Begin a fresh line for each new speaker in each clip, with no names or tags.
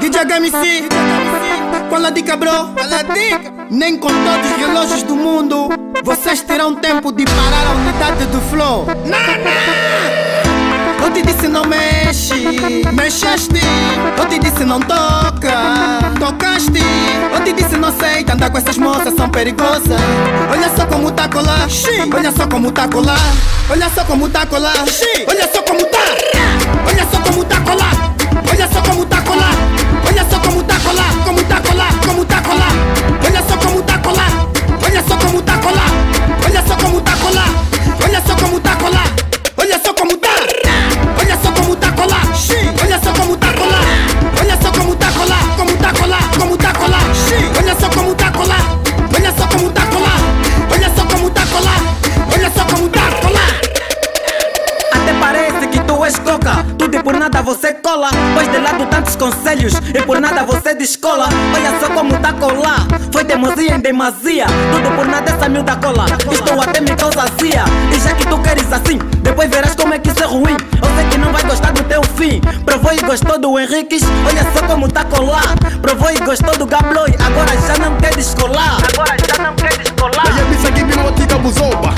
DJ HMC, qual a dica, bro? Qual a dica? Nem com todos os relógios do mundo vocês terão tempo de parar a unidade do flow. Nana! Eu te disse não mexe, mexeste. Eu te disse não toca, tocaste. Eu te disse não sei, andar com essas moças são perigosas. Olha só como tá colar, olha só como tá colar. Olha só como tá colar, olha só como
és coca. Tudo e por nada você cola. Pois de lado tantos conselhos E por nada você descola. Olha só como tá colar. Foi demasia em demasia Tudo por nada essa miúda cola. Estou até me causa azia E já que tu queres assim Depois verás como é que isso é ruim. Eu sei que não vai gostar do teu fim. Provou e gostou do Henriques. Olha só como tá colar. Provou e gostou do Gabloi Agora já não quer descolar. Agora já não quer descolar.
Yebisa kibinotika buzoba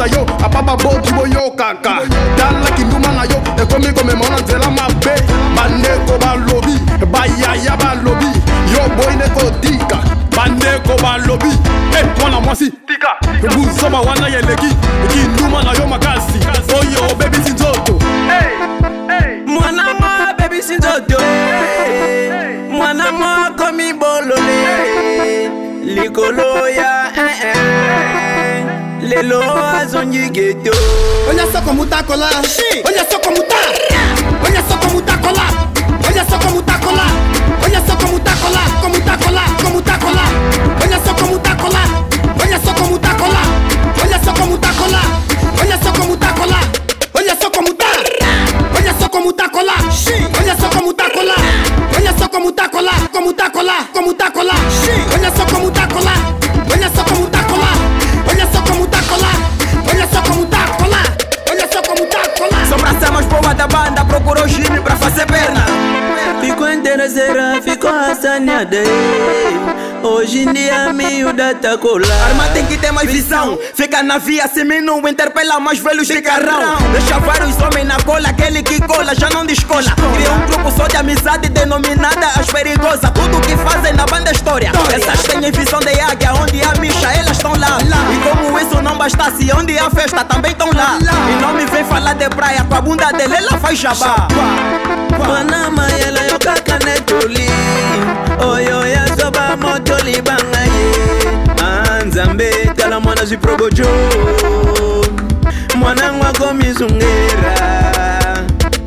bazoyebisa yo apapa boki boyokaka tala kinduma na yo ekomi komemona nzela mabe. Bandeko balobi bayaya balobi. Yo boyine kotika bandeko balobi. E mwana mwasi tika buzoba wana yeleki. kinduma
lelo azongi geto
Olha só como tá colar. Olha só como tá. Olha só como tá colar. Olha só como tá colar. Olha só como tá colar. Como tá colar. Como tá colar. Olha só como tá colar. Olha só como tá colar. Olha só como tá colar. Olha só como tá colar. Olha só como tá. Olha só como tá colar. Olha só como tá colar. Olha só como tá colar. Como tá colar. Como tá colar. Olha só como tá
interesseira, ficou assanhada Hoje em dia a miúda tá colar Arma tem que ter mais visão. Fica na via, se não interpela mais velhos de carrão. Deixa vários homens na cola, aquele que cola já não descola. Cria um grupo só de amizade denominada as perigosas. Tudo que fazem na banda é história. Essas têm visão de águia, onde há micha elas estão lá. E como isso não bastasse, onde há festa também estão lá. E não me vem falar de praia, com a bunda dele ela faz jabá. Panama ela tala mwana ziprobojo Mwana ngwako mizungera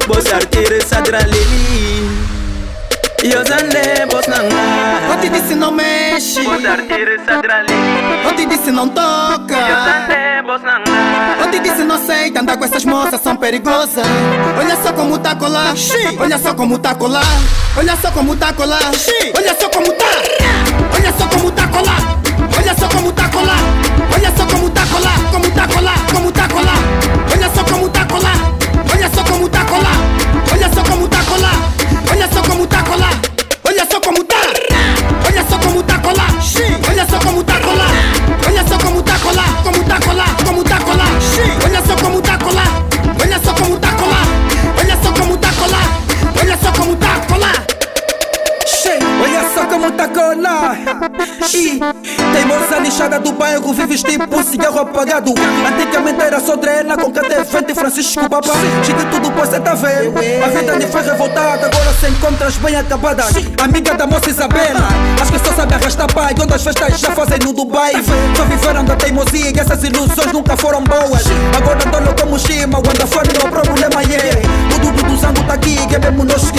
Bos artire sadraleli Yozande bos
Eu
nanga
te disse não mexe. Eu te disse não toca.
Yozande bos nanga
Eu te disse não sei, andar com essas moças são perigosas. Olha só como tá colar. Olha só como tá colar. Olha só como tá colar. Olha só como tá. Olha só como tá colar. Olha só como tá
E teimosa lixada do bairro Vives tipo cigarro apagado. Antigamente era só drena com catevente e Francisco Babá. Cheguei tudo pois cê tá vendo? A vida me fez revoltada Agora se encontras bem acabada. Amiga da moça Isabela Acho que só sabe arrastar pai Quando as festas já fazem no Dubai. Só viveram da teimosia E essas ilusões nunca foram boas. Agora dou como Shima Quando fone meu problema é Tudo do sangue tá aqui Que é mesmo nós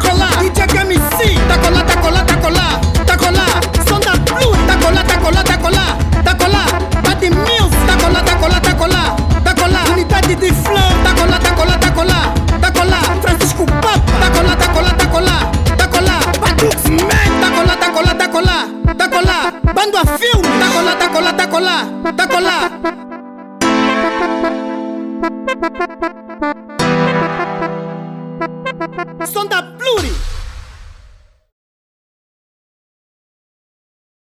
colar. DJ HMC, tá colar, tá colar, tá colar, tá colar. Som da Blue, tá colar, tá colar, tá colar, tá colar. Bad Mills, tá colar, tá colar, tá colar, tá colar. Unidade de flow, tá colar, tá colar, tá colar, tá colar. Francisco Papa, tá colar, tá colar, tá colar, tá colar. Badux Man, tá colar, tá colar, tá colar, tá colar. Bando a filme. Tá colá, tá colá, tá colá, tá colá. Som da